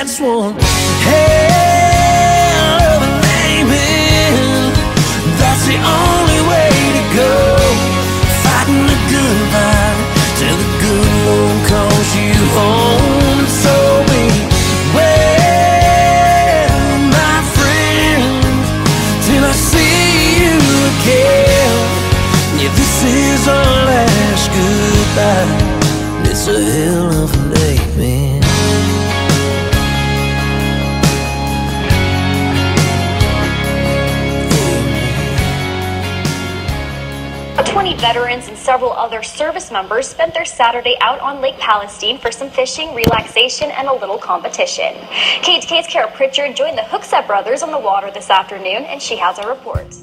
that's one hell 20 veterans and several other service members spent their Saturday out on Lake Palestine for some fishing, relaxation, and a little competition. KHK's Kara Pritchard joined the Hookset brothers on the water this afternoon, and she has a report.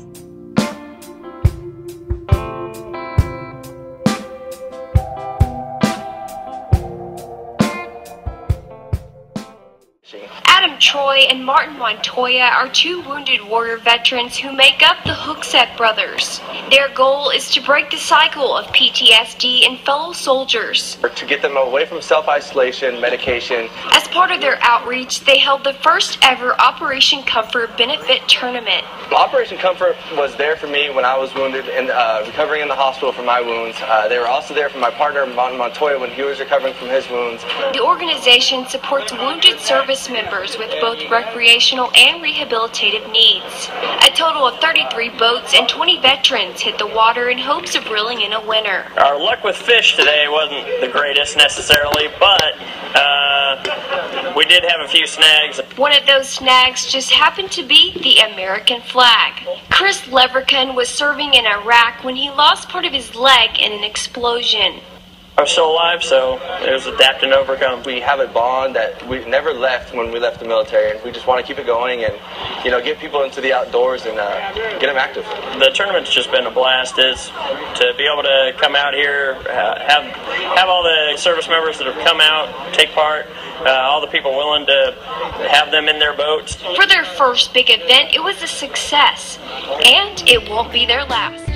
Adam Troy and Martin Montoya are two wounded warrior veterans who make up the Hookset brothers. Their goal is to break the cycle of PTSD in fellow soldiers. to get them away from self-isolation, medication. As part of their outreach, they held the first ever Operation Comfort benefit tournament. Operation Comfort was there for me when I was wounded and uh, recovering in the hospital from my wounds. Uh, they were also there for my partner Martin Montoya when he was recovering from his wounds. The organization supports wounded service members with both recreational and rehabilitative needs. A total of 33 boats and 20 veterans hit the water in hopes of reeling in a winner. Our luck with fish today wasn't the greatest necessarily, but uh, we did have a few snags. One of those snags just happened to be the American flag. Chris Leverkin was serving in Iraq when he lost part of his leg in an explosion. I'm still alive, so it was adapt and overcome. We have a bond that we never left when we left the military, and we just want to keep it going and, you know, get people into the outdoors and uh, get them active. The tournament's just been a blast. It's to be able to come out here, uh, have have all the service members that have come out take part, uh, all the people willing to have them in their boats. For their first big event, it was a success, and it won't be their last.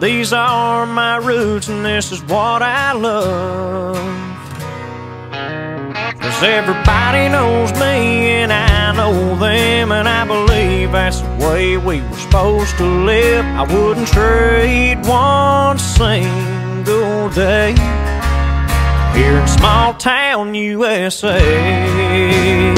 These are my roots and this is what I love. Cause everybody knows me and I know them and I believe that's the way we were supposed to live. I wouldn't trade one single day here in small town USA.